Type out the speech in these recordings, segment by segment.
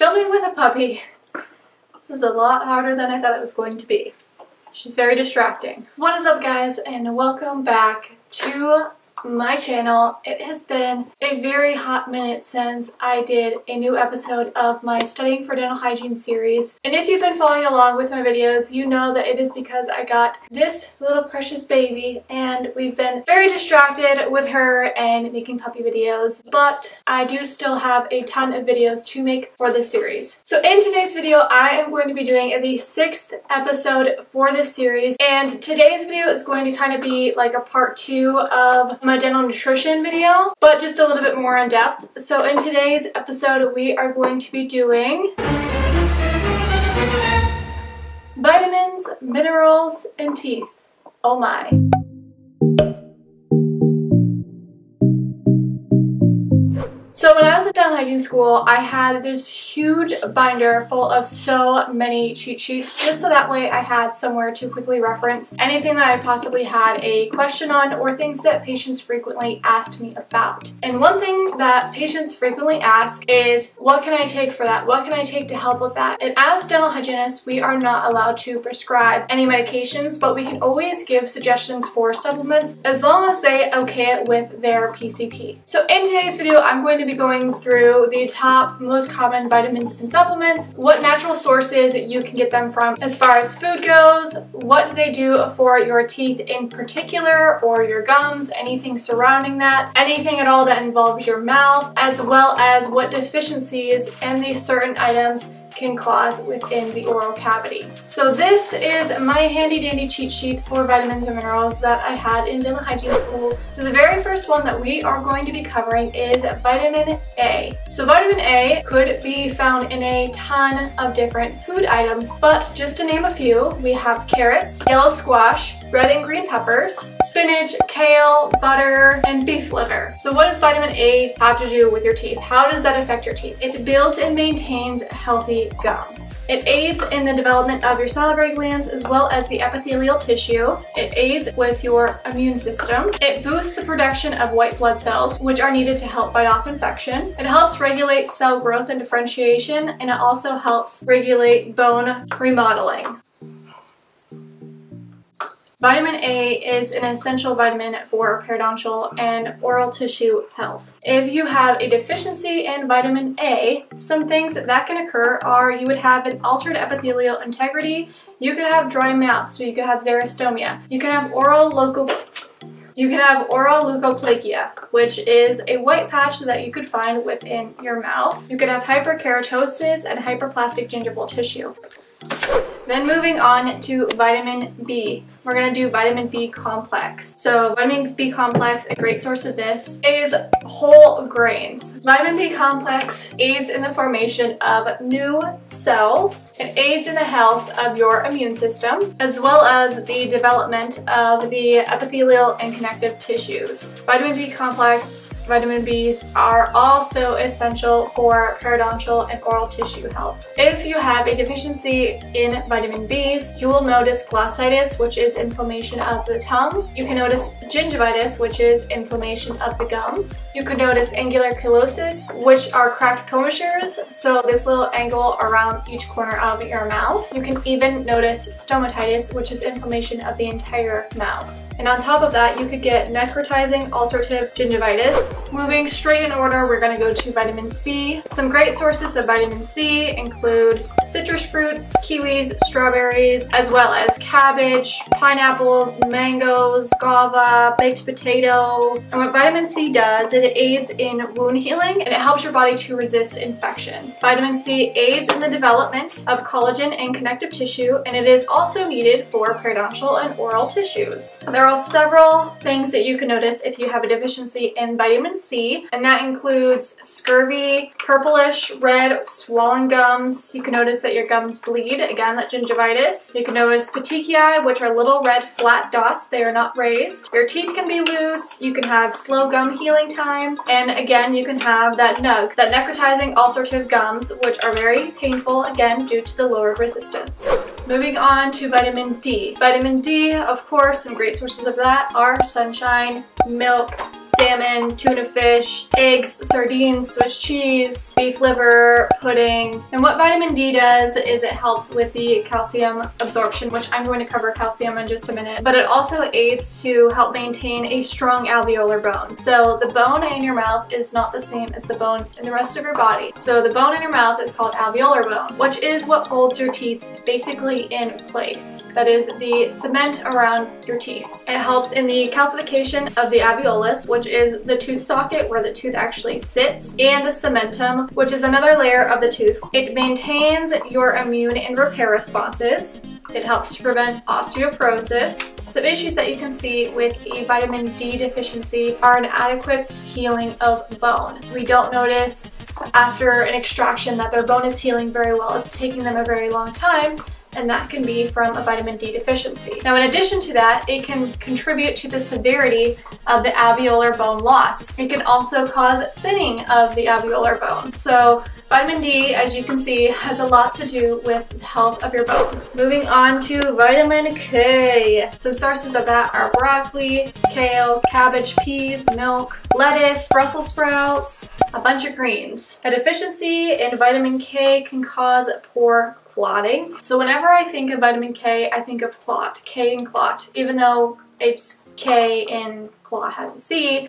Filming with a puppy, this is a lot harder than I thought it was going to be. She's very distracting. What is up guys and welcome back to my channel. It has been a very hot minute since I did a new episode of my Studying for Dental Hygiene series. And if you've been following along with my videos, you know that it is because I got this little precious baby and we've been very distracted with her and making puppy videos. But I do still have a ton of videos to make for this series. So in today's video, I am going to be doing the sixth episode for this series. And today's video is going to kind of be like a part two of my dental nutrition video, but just a little bit more in depth. So in today's episode, we are going to be doing vitamins, minerals, and teeth. Oh my. Dental hygiene school, I had this huge binder full of so many cheat sheets just so that way I had somewhere to quickly reference anything that I possibly had a question on or things that patients frequently asked me about. And one thing that patients frequently ask is, what can I take for that? What can I take to help with that? And as dental hygienists, we are not allowed to prescribe any medications, but we can always give suggestions for supplements as long as they okay it with their PCP. So in today's video, I'm going to be going through the top most common vitamins and supplements, what natural sources you can get them from as far as food goes, what do they do for your teeth in particular or your gums, anything surrounding that, anything at all that involves your mouth, as well as what deficiencies and these certain items can cause within the oral cavity. So this is my handy dandy cheat sheet for vitamins and minerals that I had in dental hygiene school. So the very first one that we are going to be covering is vitamin A. So vitamin A could be found in a ton of different food items, but just to name a few, we have carrots, yellow squash, red and green peppers, spinach, kale, butter, and beef liver. So what does vitamin A have to do with your teeth? How does that affect your teeth? It builds and maintains healthy gums. It aids in the development of your salivary glands as well as the epithelial tissue. It aids with your immune system. It boosts the production of white blood cells, which are needed to help fight off infection. It helps regulate cell growth and differentiation, and it also helps regulate bone remodeling. Vitamin A is an essential vitamin for periodontal and oral tissue health. If you have a deficiency in vitamin A, some things that can occur are you would have an altered epithelial integrity, you could have dry mouth, so you could have xerostomia, you can have oral local you can have oral leukoplakia, which is a white patch that you could find within your mouth. You could have hyperkeratosis and hyperplastic gingival tissue. Then moving on to vitamin B. We're gonna do vitamin B complex. So vitamin B complex, a great source of this, is whole grains. Vitamin B complex aids in the formation of new cells. It aids in the health of your immune system, as well as the development of the epithelial and connective tissues. Vitamin B complex vitamin Bs are also essential for periodontal and oral tissue health. If you have a deficiency in vitamin Bs, you will notice glossitis, which is inflammation of the tongue. You can notice gingivitis, which is inflammation of the gums. You could notice angular cheilosis, which are cracked commissures, so this little angle around each corner of your mouth. You can even notice stomatitis, which is inflammation of the entire mouth. And on top of that, you could get necrotizing ulcerative gingivitis. Moving straight in order, we're gonna go to vitamin C. Some great sources of vitamin C include citrus fruits, kiwis, strawberries, as well as cabbage, pineapples, mangoes, guava, baked potato. And what vitamin C does, it aids in wound healing and it helps your body to resist infection. Vitamin C aids in the development of collagen and connective tissue and it is also needed for periodontal and oral tissues. There are several things that you can notice if you have a deficiency in vitamin C and that includes scurvy, purplish, red, swollen gums. You can notice that your gums bleed, again, that gingivitis. You can notice petechiae, which are little red flat dots. They are not raised. Your teeth can be loose. You can have slow gum healing time. And again, you can have that nug, that necrotizing ulcerative gums, which are very painful, again, due to the lower resistance. Moving on to vitamin D. Vitamin D, of course, some great sources of that are sunshine, milk, salmon, tuna fish, eggs, sardines, Swiss cheese, beef liver, pudding. And what vitamin D does is it helps with the calcium absorption, which I'm going to cover calcium in just a minute, but it also aids to help maintain a strong alveolar bone. So the bone in your mouth is not the same as the bone in the rest of your body. So the bone in your mouth is called alveolar bone, which is what holds your teeth basically in place. That is the cement around your teeth. It helps in the calcification of the alveolus, which is the tooth socket where the tooth actually sits, and the cementum, which is another layer of the tooth. It maintains your immune and repair responses. It helps to prevent osteoporosis. Some issues that you can see with a vitamin D deficiency are an adequate healing of bone. We don't notice after an extraction that their bone is healing very well. It's taking them a very long time and that can be from a vitamin D deficiency. Now in addition to that, it can contribute to the severity of the alveolar bone loss. It can also cause thinning of the alveolar bone. So vitamin D, as you can see, has a lot to do with the health of your bone. Moving on to vitamin K. Some sources of that are broccoli, kale, cabbage, peas, milk, lettuce, Brussels sprouts, a bunch of greens. A deficiency in vitamin K can cause poor clotting. So whenever I think of vitamin K, I think of clot, K and clot. Even though it's K in clot has a C,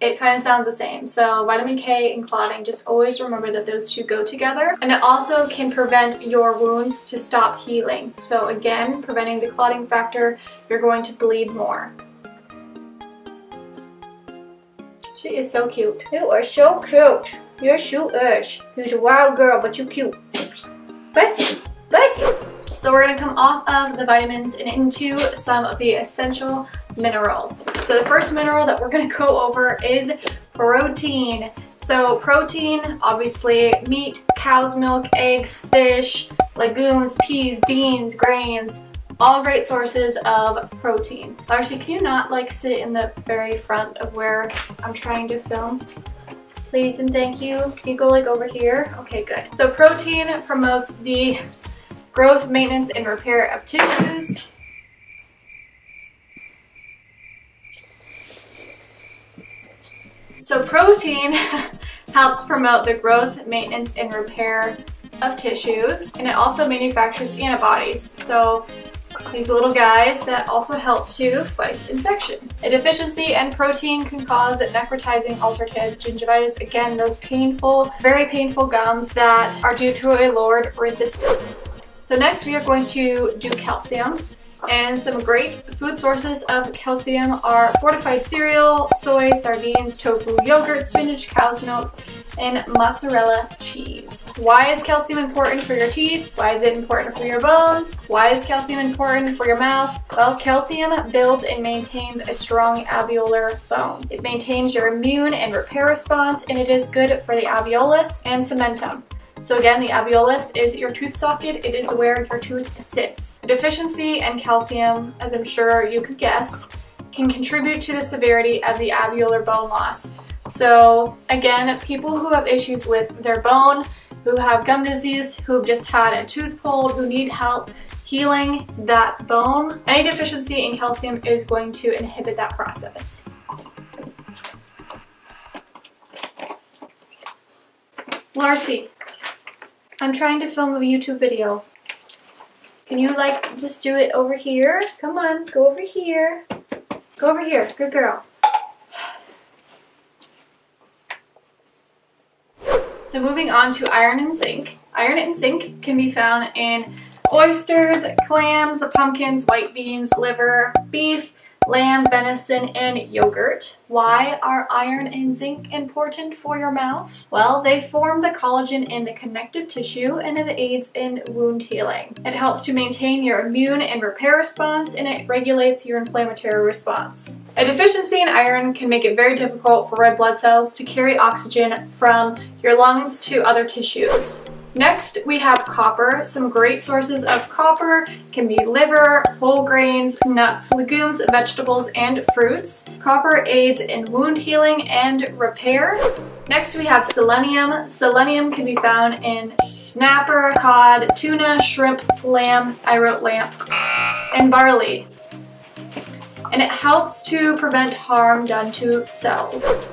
it kind of sounds the same. So vitamin K and clotting, just always remember that those two go together. And it also can prevent your wounds to stop healing. So again, preventing the clotting factor, you're going to bleed more. She is so cute. You are so cute. You're so is. You're a wild girl, but you're cute. You. So we're to come off of the vitamins and into some of the essential minerals. So the first mineral that we're to go over is protein. So protein, obviously meat, cow's milk, eggs, fish, legumes, peas, beans, grains, all great sources of protein. Darcy, can you not like sit in the very front of where I'm trying to film? Please and thank you. Can you go like over here? Okay, good. So protein promotes the growth, maintenance, and repair of tissues. So protein helps promote the growth, maintenance, and repair of tissues, and it also manufactures antibodies. So these little guys that also help to fight infection. A deficiency in protein can cause necrotizing ulcerative gingivitis. Again, those painful, very painful gums that are due to a lowered resistance. So next we are going to do calcium. And some great food sources of calcium are fortified cereal, soy, sardines, tofu, yogurt, spinach, cow's milk, and mozzarella cheese. Why is calcium important for your teeth? Why is it important for your bones? Why is calcium important for your mouth? Well, calcium builds and maintains a strong alveolar bone. It maintains your immune and repair response, and it is good for the alveolus and cementum. So again, the alveolus is your tooth socket. It is where your tooth sits. deficiency in calcium, as I'm sure you could guess, can contribute to the severity of the alveolar bone loss. So again, people who have issues with their bone, who have gum disease, who've just had a tooth pulled, who need help healing that bone, any deficiency in calcium is going to inhibit that process. Larcy, I'm trying to film a YouTube video. Can you like just do it over here? Come on, go over here. Go over here, good girl. So moving on to iron and zinc. Iron and zinc can be found in oysters, clams, pumpkins, white beans, liver, beef, lamb, venison, and yogurt. Why are iron and zinc important for your mouth? Well, they form the collagen in the connective tissue and it aids in wound healing. It helps to maintain your immune and repair response and it regulates your inflammatory response. A deficiency in iron can make it very difficult for red blood cells to carry oxygen from your lungs to other tissues. Next, we have copper. Some great sources of copper can be liver, whole grains, nuts, legumes, vegetables, and fruits. Copper aids in wound healing and repair. Next, we have selenium. Selenium can be found in snapper, cod, tuna, shrimp, lamb, I wrote lamp, and barley. and it helps to prevent harm done to cells.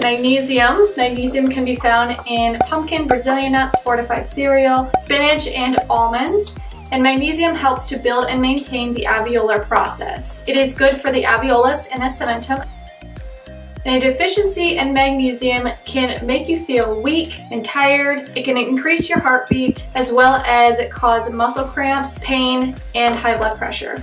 Magnesium. Magnesium can be found in pumpkin, Brazilian nuts, fortified cereal, spinach, and almonds and magnesium helps to build and maintain the alveolar process. It is good for the alveolus and the cementum. And a deficiency in magnesium can make you feel weak and tired. It can increase your heartbeat as well as cause muscle cramps, pain, and high blood pressure.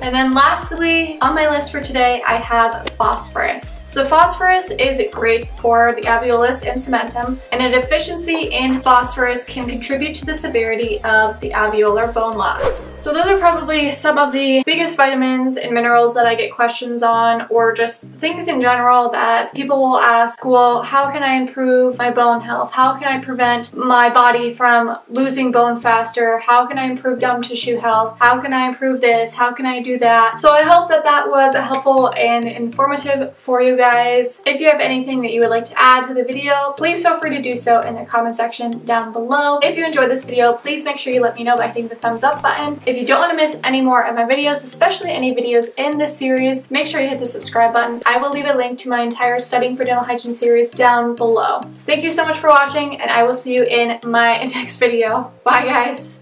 And then lastly, on my list for today, I have phosphorus. So phosphorus is great for the alveolus and cementum, and a deficiency in phosphorus can contribute to the severity of the alveolar bone loss. So those are probably some of the biggest vitamins and minerals that I get questions on, or just things in general that people will ask, well, how can I improve my bone health? How can I prevent my body from losing bone faster? How can I improve gum tissue health? How can I improve this? How can I do that? So I hope that that was helpful and informative for you guys. If you have anything that you would like to add to the video, please feel free to do so in the comment section down below. If you enjoyed this video, please make sure you let me know by hitting the thumbs up button. If you don't want to miss any more of my videos, especially any videos in this series, make sure you hit the subscribe button. I will leave a link to my entire Studying for Dental Hygiene series down below. Thank you so much for watching, and I will see you in my next video. Bye, guys!